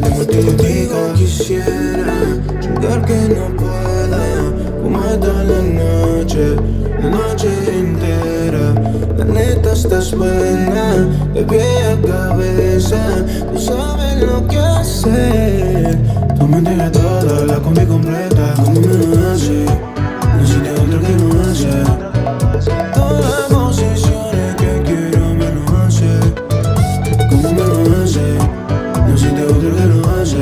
Tenemos contigo Quisiera chingar que no pueda Fumada la noche, la noche entera. La neta estás buena, de pie a cabeza Tú sabes lo que hacer. Tú me entregas toda, la combi completa Como me